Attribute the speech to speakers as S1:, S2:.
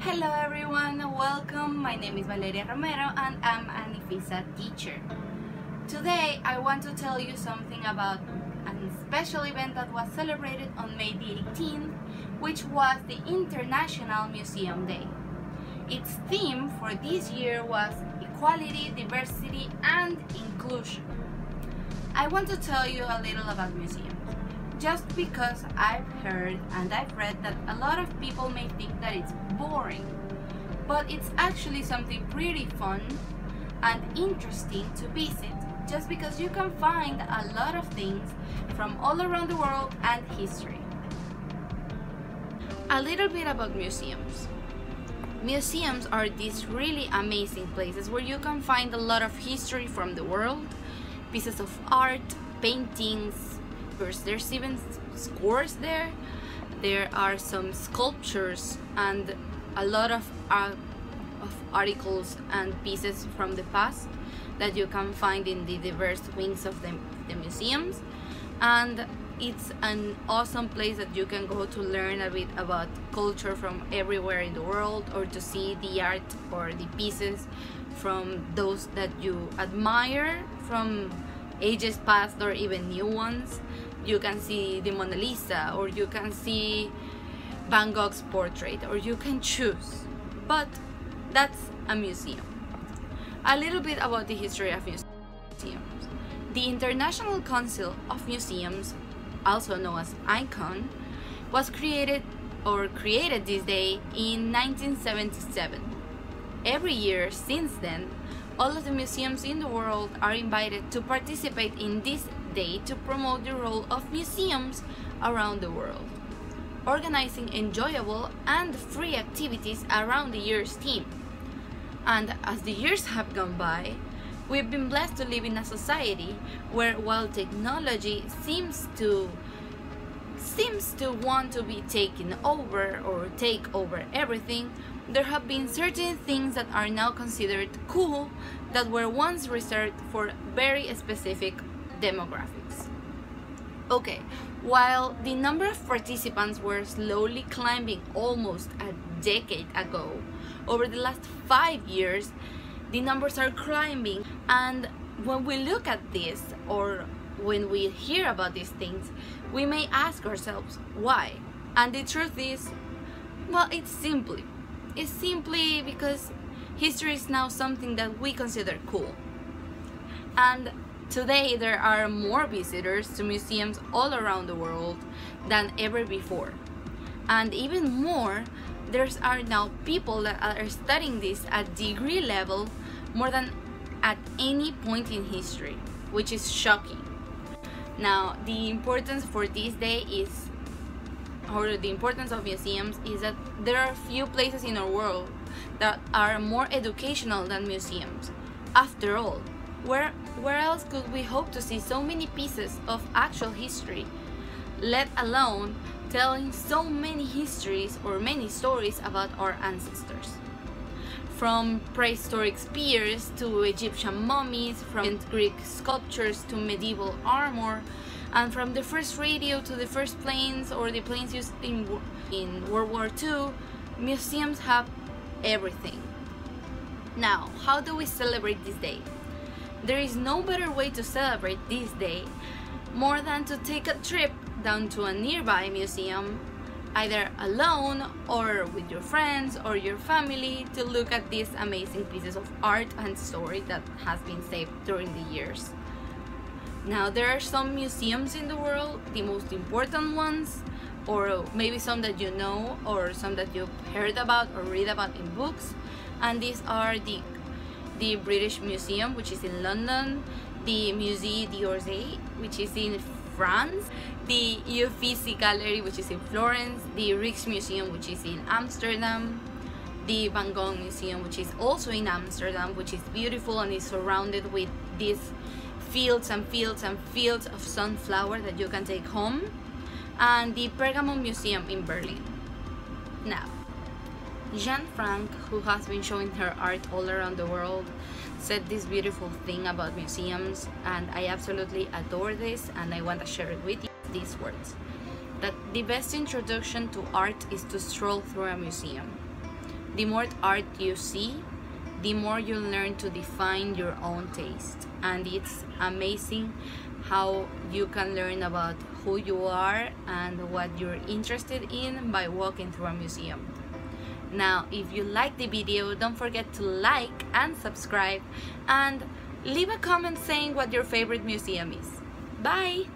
S1: Hello everyone, welcome. My name is Valeria Romero and I'm an IFISA teacher. Today I want to tell you something about a special event that was celebrated on May the 18th, which was the International Museum Day. Its theme for this year was equality, diversity and inclusion. I want to tell you a little about museums just because I've heard and I've read that a lot of people may think that it's boring, but it's actually something pretty fun and interesting to visit just because you can find a lot of things from all around the world and history. A little bit about museums. Museums are these really amazing places where you can find a lot of history from the world, pieces of art, paintings, there's even scores there. There are some sculptures and a lot of, of articles and pieces from the past that you can find in the diverse wings of the, the museums. And it's an awesome place that you can go to learn a bit about culture from everywhere in the world or to see the art or the pieces from those that you admire from ages past or even new ones you can see the Mona Lisa or you can see Van Gogh's portrait or you can choose. But that's a museum. A little bit about the history of museums. The International Council of Museums also known as ICOM was created or created this day in 1977 every year since then all of the museums in the world are invited to participate in this day to promote the role of museums around the world, organizing enjoyable and free activities around the year's theme. And as the years have gone by, we've been blessed to live in a society where while technology seems to seems to want to be taken over or take over everything, there have been certain things that are now considered cool that were once reserved for very specific demographics. Okay, while the number of participants were slowly climbing almost a decade ago, over the last five years, the numbers are climbing. And when we look at this, or when we hear about these things, we may ask ourselves why. And the truth is, well, it's simply, it's simply because history is now something that we consider cool. And Today, there are more visitors to museums all around the world than ever before. And even more, there are now people that are studying this at degree level more than at any point in history, which is shocking. Now, the importance for this day is, or the importance of museums is that there are few places in our world that are more educational than museums. After all, where, where else could we hope to see so many pieces of actual history, let alone telling so many histories or many stories about our ancestors? From prehistoric spears to Egyptian mummies, from Greek sculptures to medieval armor, and from the first radio to the first planes or the planes used in, in World War II, museums have everything. Now, how do we celebrate this day? There is no better way to celebrate this day more than to take a trip down to a nearby museum, either alone or with your friends or your family to look at these amazing pieces of art and story that has been saved during the years. Now there are some museums in the world, the most important ones, or maybe some that you know or some that you've heard about or read about in books, and these are the the British Museum, which is in London, the Musée d'Orsay, which is in France, the Uffizi Gallery, which is in Florence, the Rijksmuseum, which is in Amsterdam, the Van Gogh Museum, which is also in Amsterdam, which is beautiful and is surrounded with these fields and fields and fields of sunflower that you can take home, and the Pergamon Museum in Berlin. Now, Jeanne Frank, who has been showing her art all around the world, said this beautiful thing about museums, and I absolutely adore this, and I want to share it with you. These words that the best introduction to art is to stroll through a museum. the more art you see, the more you learn to define your own taste. And it's amazing how you can learn about who you are and what you're interested in by walking through a museum. Now, if you like the video, don't forget to like and subscribe and leave a comment saying what your favorite museum is. Bye!